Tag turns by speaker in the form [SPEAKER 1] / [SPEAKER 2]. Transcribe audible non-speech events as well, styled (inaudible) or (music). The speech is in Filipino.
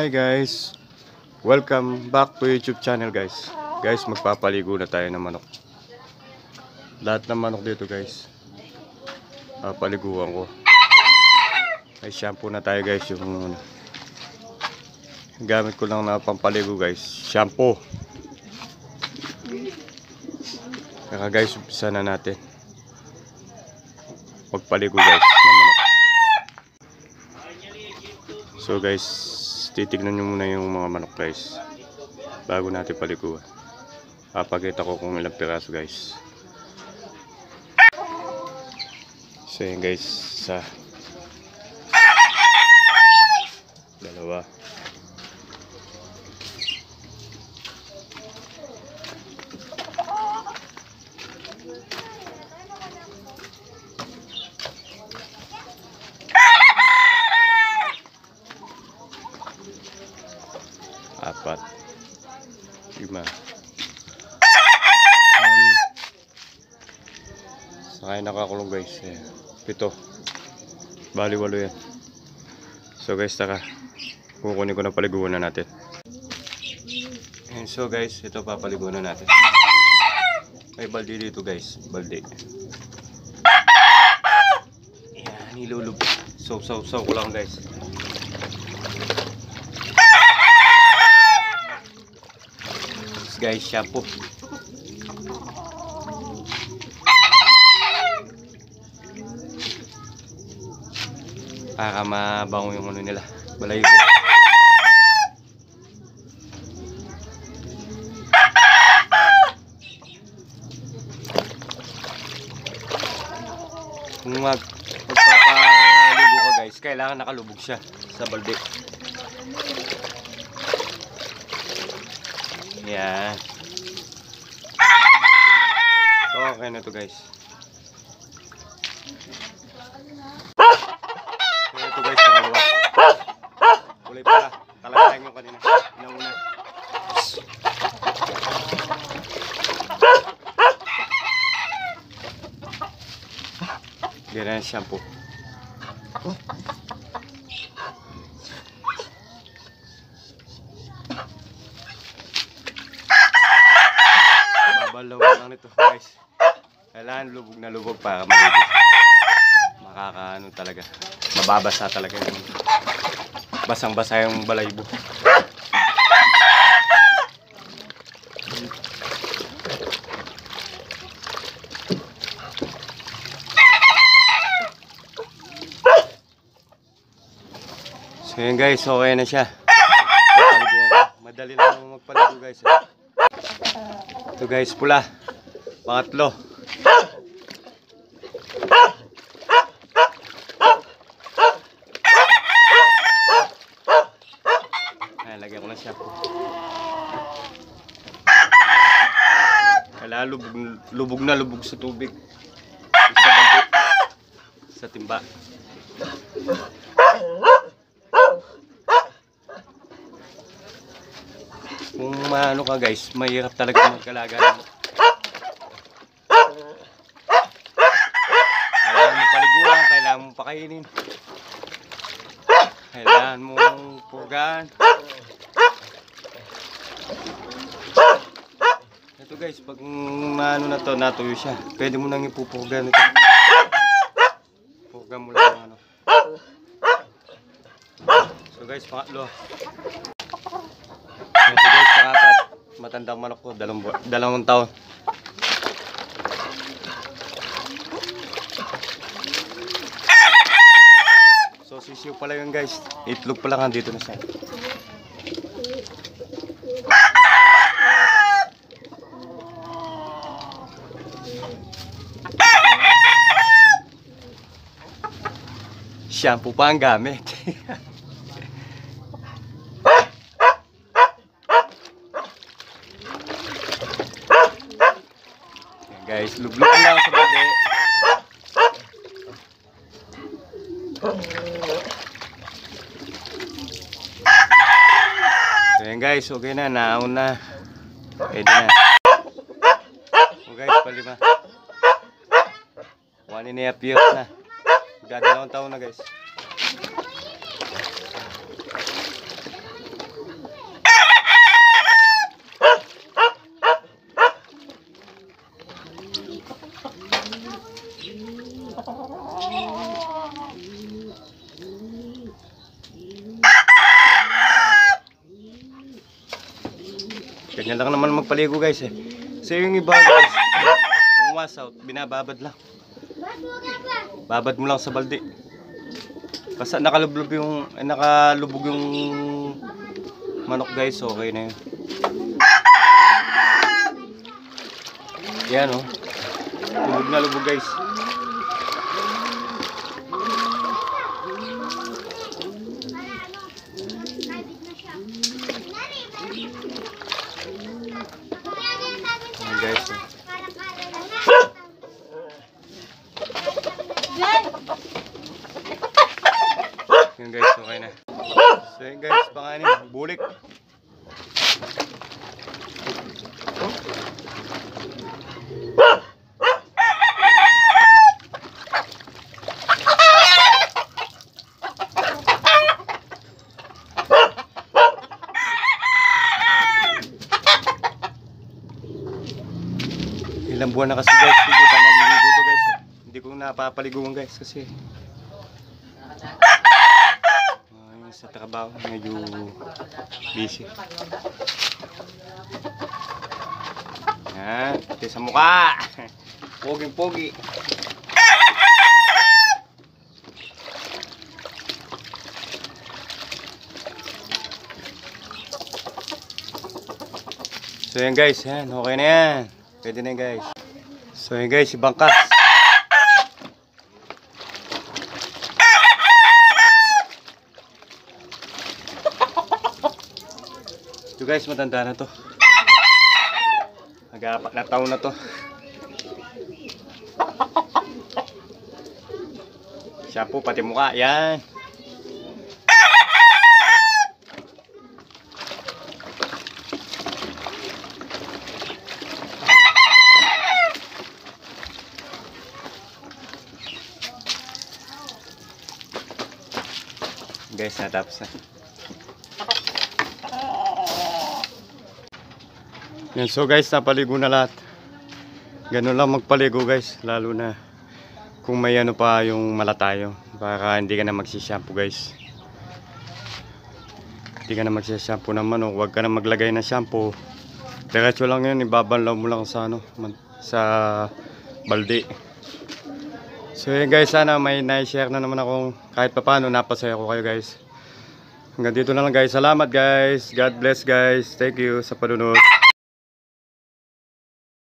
[SPEAKER 1] Hi guys! Welcome back to YouTube channel guys. Guys, magpapaligo na tayo ng manok. Lahat ng manok dito guys. Papaliguan ko. May shampoo na tayo guys. Yung gamit ko lang na pampaligo guys. Shampoo. Kaya guys, umpisa na natin. Magpaligo guys ng manok. So guys, titignan nyo muna yung mga manok guys. Bago natin paliguan. Papakita ko kung ilang piraso guys. So yun guys, sa dalawa. Nakakulong guys. Ayan. Pito. Bali walo yan. So guys, taka. Kukunin ko na paliguan na natin. And so guys, ito papaliguan na natin. May balde dito guys. Balde. Ayan, nilulub. So, so, so ko lang guys. Guys, shampoo. Para mabango yung ano nila. Balayibo. Kung mag magpapaligo ka guys, kailangan nakalubog siya sa balde. Yan. So, okay na to guys. Okay na to guys, pangalawa. Kulay pala. Talagayan yung kanina. Inauna. Yan na yung shampoo. Babalaw lang nito guys. Kailangan lubog na lubog para maligo. Makakaano talaga. Mababasa talaga yung basang basa yung balaybo. So yun guys, okay na siya. Madali lang magpaligo guys. eh. Ito guys, pula. Pangatlo. Ayan, lagyan ko na siya. Kailangan lubog, lubog na lubog sa tubig. Sa balde. Sa timba. Kung maano ka guys, mahirap talaga magkalaga ng Kailangan mo paliguan, kailangan mo pakainin. Kailangan mong pugaan. Ito guys, pag maano na to, natuyo siya. Pwede mo nang ipupugan ito. Pugan mo lang ang ano. So guys, pangatlo. Ito guys, pangapat. Matandang manok ko, dalawang, dalawang taon. So sisiyo pala yun guys. Itlog pa lang andito na siya. Shampoo pa ang gamit. (laughs) Guys, luglog lang sa balde. So yan guys, okay na, naon na. Pwede na. So guys, palima. One and a half years na. Magdadalawang taon na guys. Ganyan lang naman magpaligo guys eh. Kasi yung iba guys, yung wash out, binababad lang. Babad mo lang sa balde. Basta nakalublob yung, eh, nakalubog yung manok guys, okay na yun. Yan oh. Lubog na lubog guys. Yan guys. oh. Yan guys, okay na. So yun guys, panganin, bulik. Ilang buwan na kasi guys, hindi pa naliligo to guys. Hindi ko napapaliguan guys kasi Ay, sa trabaho, medyo busy. Yan, pati sa mukha. Poging pogi. So yan guys, yan, okay na yan. Pwede na guys. So yan guys, si Bangkas. Ito guys, matanda na to. Nag-apat na taon na to. Siya po, pati mukha. Yan. Guys, natapos na. Yan, so guys, napaligo na lahat. Ganun lang magpaligo guys, lalo na kung may ano pa yung malatayo. Para hindi ka na magsishampoo guys. Hindi ka na magsishampoo ng manok, huwag ka na maglagay ng shampoo. Diretso lang yun, ibabanlaw mo lang sa ano, sa balde. So yun guys, sana may na-share na naman akong kahit papano napasaya ko kayo guys. Hanggang dito na lang guys. Salamat guys. God bless guys. Thank you sa panunod.